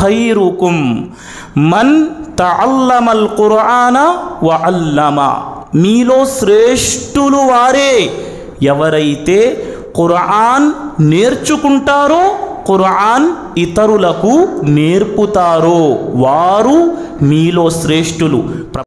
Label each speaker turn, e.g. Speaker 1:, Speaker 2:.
Speaker 1: ఖైరుకుం మన్ తఅల్లమల్ ఖురాన వ అల్లమ మీలో శ్రేష్ఠులు వారే ఎవరైతే ఖురాన్ నేర్చుకుంటారో ఖురాన్ ఇతరులకు నేర్పుతారో వారు మీలో శ్రేష్ఠులు